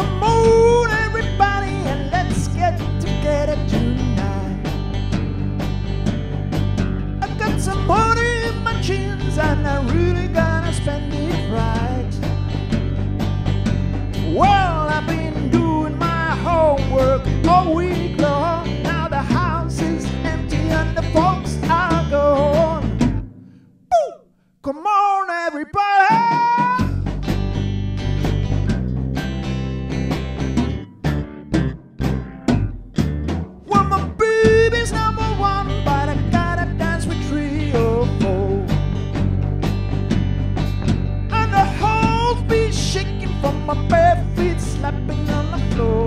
come on. my bare feet slapping on the floor.